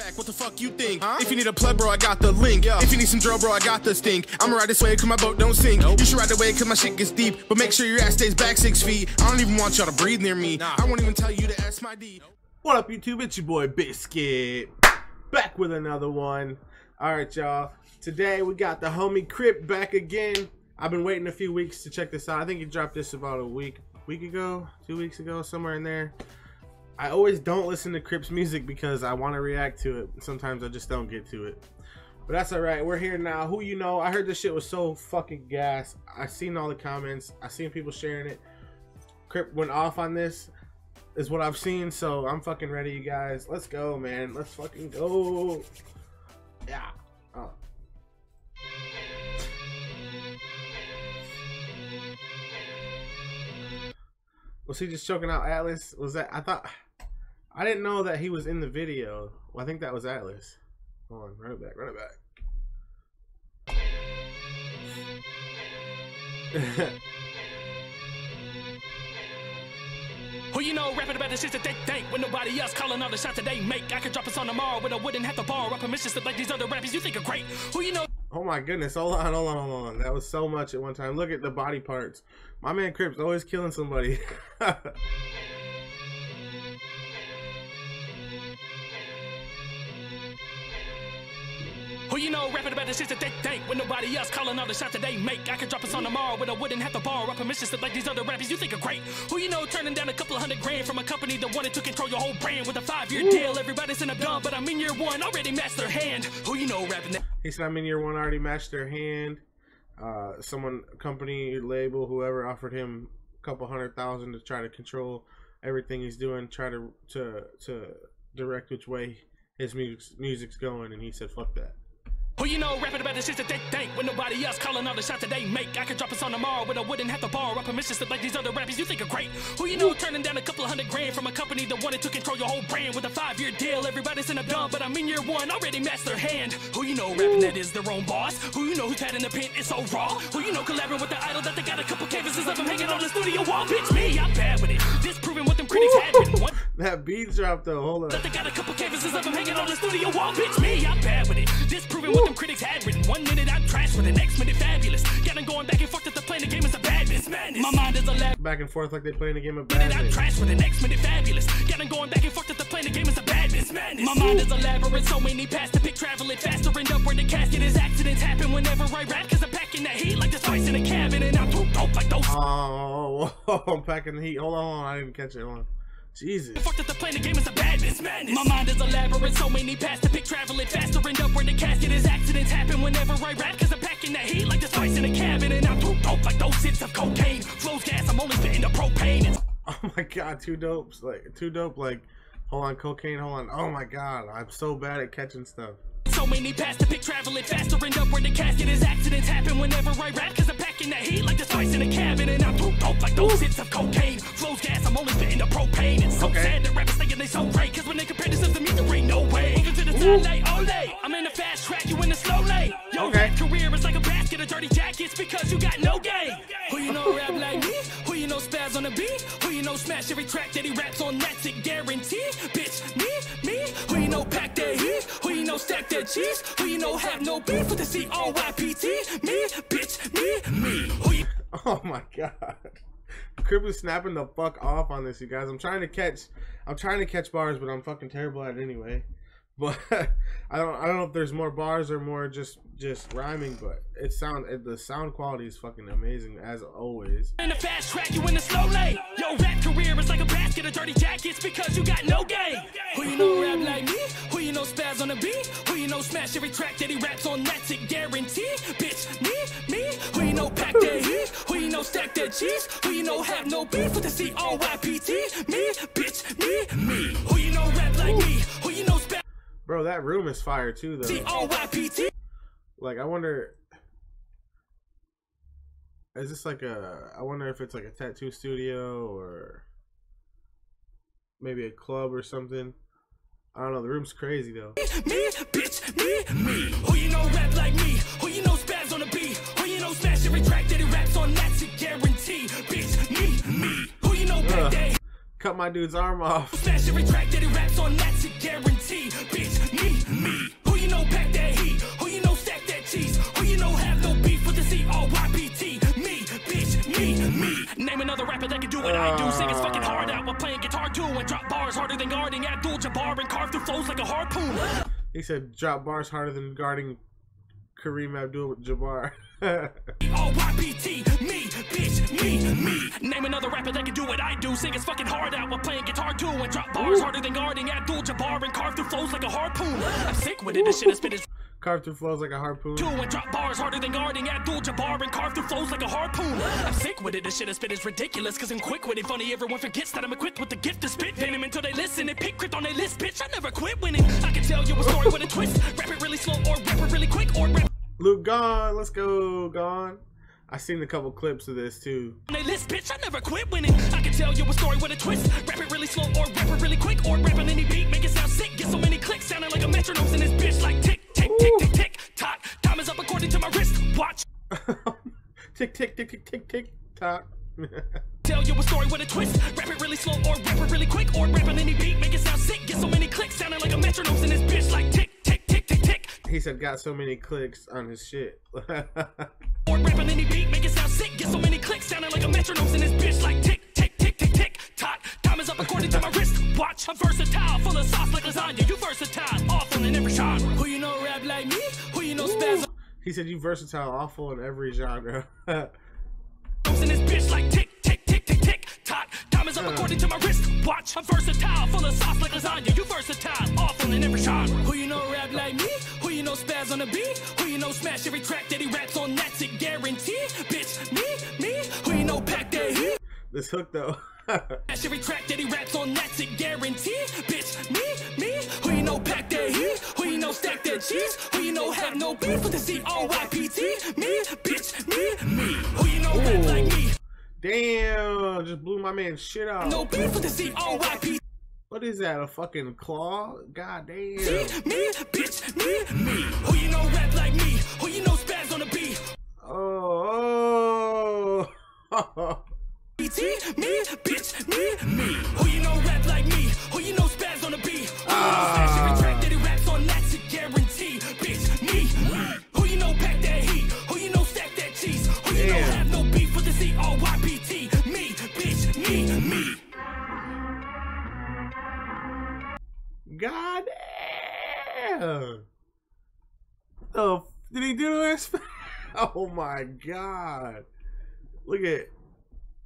back, what the fuck you think? Huh? If you need a plug, bro, I got the link. Yeah. If you need some drill, bro, I got the stink. I'ma ride this way cause my boat don't sink. Nope. You should ride away cause my shit gets deep. But make sure your ass stays back six feet. I don't even want y'all to breathe near me. Nah. I won't even tell you to ask my D. What up, YouTube? It's your boy Bizcuit. Back with another one. Alright, y'all. Today we got the homie Crypt back again. I've been waiting a few weeks to check this out. I think he dropped this about a week, week ago, two weeks ago, somewhere in there. I always don't listen to Crypt's music because I want to react to it. Sometimes I just don't get to it. But that's alright. We're here now. Who you know? I heard this shit was so fucking gas. I seen all the comments. I seen people sharing it. Crypt went off on this. Is what I've seen. So I'm fucking ready, you guys. Let's go, man. Let's fucking go. Yeah. Oh. Was he just choking out Atlas? Was that I thought I didn't know that he was in the video. Well, I think that was Atlas. Hold on, run it back, run it back. Who you know rapping about the shit that they think when nobody else calling all the shots that they make? I could drop us on tomorrow, but I wouldn't have to borrow permissions to like these other rappers you think are great. Who you know? Oh my goodness, hold on, hold on, hold on. That was so much at one time. Look at the body parts. My man Crypt's always killing somebody. you know rapping about the shit that they think when nobody else calling all the shots that they make? I could drop us on tomorrow, but I wouldn't have to borrow permissions to like these other rappers you think are great. Who you know turning down a couple of hundred grand from a company that wanted to control your whole brand with a five-year deal? Everybody's in a dump, but I'm in year one, already matched their hand. Who you know rapping that? He said I'm in year one, already matched their hand. Uh, someone, company, label, whoever offered him a couple hundred thousand to try to control everything he's doing, try to to to direct which way his music's, music's going, and he said, "Fuck that." Who you know rapping about the shit that they think when nobody else calling all the shots that they make? I could drop us on tomorrow, but I wouldn't have to borrow permissions to like these other rappers you think are great. Who you know turning down a couple hundred grand from a company that wanted to control your whole brand with a five-year deal? Everybody's in a dump, but I'm in year one, already master hand. Who you know rapping that is their own boss? Who you know who's had in the pen is so raw? Who you know collaborating with the idol that they got a couple canvases of them hanging on the studio wall? Bitch, me, I'm bad with it. Disproving what them critics had written. One that beat drop though, hold on. Got a couple canvases of them hanging on the studio wall. Bitch, me, I'm bad with it. Disproving what them critics had written. One minute I'm trash for the next minute fabulous. Got them going back and forth that the playing the game is a badness. Madness. My mind is a lab. Back and forth like they playing a game of Minute I'm trash for the next minute fabulous. Got them going back and forth that the playing the game is a badness. Madness. My mind is a labyrinth. So many paths to pick, traveling faster. End up where the casket is. Accidents happen whenever I rap. Cause I'm packing that heat like the spice in a cabin. And I'm too dope like those. Oh, I'm packing the heat. Hold on, hold on. I didn't catch it. Hold on. Jesus. The Fuck that the playing the game is a badness. Madness. My mind is a labyrinth. So many paths to pick, traveling faster. End up where the casket is. Accidents happen whenever I rap. Cause I'm packing that heat like the spice in a cabin. And I'm too dope like those hits of cocaine. Flows gas. I'm only spitting the propane. It's Oh my god, two dopes. Like two dope. Like, hold on, cocaine. Hold on. Oh my god, I'm so bad at catching stuff. So many paths to pick, traveling faster, end up where the casket is. Accidents happen whenever I rap, cause I'm packing that heat like the spice in a cabin. And I'm too dope like those hits of cocaine. I'm only spitting the propane. It's so Okay. sad that rappers thinking they so great, cause when they compare themselves to me, there ain't no way. Moving to the side all day. I'm in the fast track, you in the slow lane. Your Okay. rap career is like a basket of dirty jackets because you got no game. Who you know rap like me? Who you know spaz on the beat? Who you know smash every track that he raps on? That's it, guarantee. Bitch, me, me. Who you know pack that heat? Who you know stack that cheese? Who you know have no beef with the C R Y P T? Me, bitch, me, me. Who you Oh my god. Crypt is snapping the fuck off on this, you guys. I'm trying to catch I'm trying to catch bars, but I'm fucking terrible at it anyway. But I don't I don't know if there's more bars or more just just rhyming, but it sound it, the sound quality is fucking amazing as always. in the fast track, you in the slow lane. Your rap career is like a basket of dirty jackets because you got no game. Who you know rap like me? Who you know spaz on the beat? Who you know smash every track that he raps on? That's guarantee. Bitch, me, me. Who you know pack that heat? Who you know stack that cheese? Who you know have no beef with the C R Y P T? Me, bitch, me, me. Who you know rap like me? Who Bro, that room is fire too though. R Y P T? Like I wonder is this like a I wonder if it's like a tattoo studio or maybe a club or something. I don't know, the room's crazy though. Me, bitch, me, me. Who you know rap like me? Who you know spaz on the beat? Who you know smash every track that he raps on? That's a guarantee. cut my dude's arm off. On guarantee. Bitch, me, me. Who you know pack that heat? Who you know stack that cheese? Who you know have no beef with the C-R-Y-P-T? Me, bitch, me, me. Name another rapper that can do what uh, I do. Uh. Sing fucking hard out while playing guitar too. And drop bars harder than guarding Abdul Jabbar and carve through flows like a harpoon. He said drop bars harder than guarding Kareem Abdul Jabbar. R-Y-P-T, me, bitch, me, me. Name another rapper that can do what I do. Sing it's fucking hard out while playing guitar too. And drop bars harder than guarding Abdul Jabbar and carve through flows like a harpoon. I'm sick with it. This shit is spit is Carved through flows like a harpoon. two and drop bars harder than guarding Abdul Jabbar and carve through flows like a harpoon. I'm sick with it. This shit is spit is ridiculous. Cause I'm quick with it. Funny, everyone forgets that I'm equipped with the gift to spit. venom until they listen and pick crypt on their list, bitch. I never quit winning. I can tell you a story with a twist. Rap it really slow or rap it really quick or rap Luke Gawne. Let's go, gone. I seen a couple clips of this too. list, bitch. I never quit winning. I can tell you a story with a twist. Rap it really slow or rap it really quick or rap on any beat. Make it sound sick. Get so many clicks. Sounding like a metronome in this bitch. Like tick, tick, tick, tick, tick. Tock. Time is up according to my wrist. Watch. tick tick tick tick tick tick tock. Tell you a story with a twist. Rap it really slow or rap it really quick or rap on any beat. Make it sound sick. Get so many clicks. Sounding like a metronome in this bitch. Like tick, he said got so many clicks on his shit. Or any beat. Make it sound sick. Get so many clicks. Sounding like a metronome in this bitch. Like tick, tick, tick, tick, tick. Tock. Time is up according to my wrist. Watch. I'm versatile. Full of sauce like lasagna. You versatile. Awful in every genre. Who you know rap like me? Who you know spaz he said you versatile, awful in every genre. in this bitch like tick, tick, tick, tick, tick, tock. Time is up according to my wrist. Watch, I'm versatile, full of sauce like lasagna. You versatile, this hook though. Every track that he raps on, that's it, guarantee. Bitch, me, me. Who you know pack that heat? Who you know stack that cheese? Who you know have no beef with the C O Y P T? Me, bitch, me, me. Who you know rap like me? Damn, just blew my man shit out. No beef with the C O Y P T. What is that? A fucking claw? God damn. Me, bitch, me, me. Who you know rap like me? Who you know spaz on the beat? Oh, oh. bitch, me. God damn. Oh, did he do this? Oh my god. Look at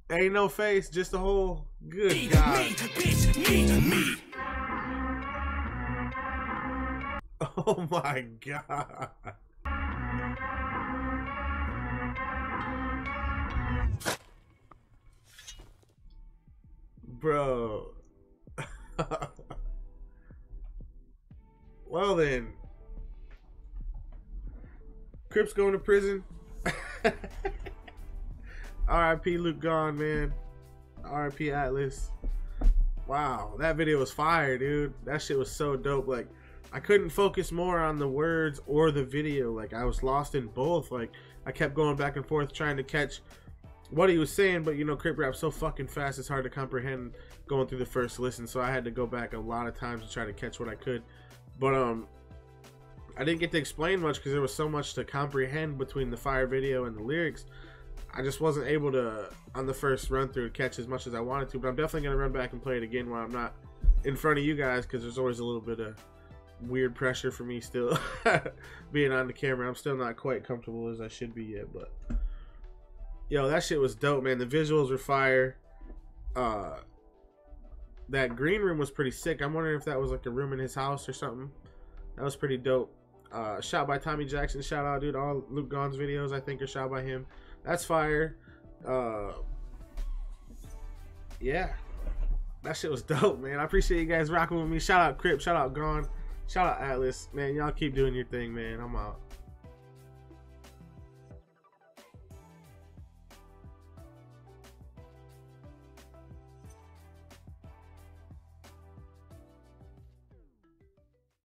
Ain't no face, just a whole Good God. me, bitch, me, me. Oh my god. Bro. well then. Crypt's going to prison. RIP Luke Gawne, man. RIP Atlas. Wow, that video was fire, dude. That shit was so dope. Like, I couldn't focus more on the words or the video. Like, I was lost in both. Like, I kept going back and forth trying to catch what he was saying, but you know, Crypt rap so fucking fast, it's hard to comprehend going through the first listen. So I had to go back a lot of times to try to catch what I could. But, um, I didn't get to explain much because there was so much to comprehend between the fire video and the lyrics. I just wasn't able to, on the first run through, catch as much as I wanted to. But I'm definitely going to run back and play it again while I'm not in front of you guys because there's always a little bit of weird pressure for me still being on the camera. I'm still not quite comfortable as I should be yet. But, yo, that shit was dope, man. The visuals were fire. Uh, that green room was pretty sick. I'm wondering if that was like a room in his house or something. That was pretty dope. Uh, shot by Tommy Jackson. Shout out, dude. All Luke Gawne's videos, I think, are shot by him. That's fire. Uh, yeah, that shit was dope, man. I appreciate you guys rocking with me. Shout out Crypt. Shout out Gawne. Shout out Atlas. Man, y'all keep doing your thing, man. I'm out.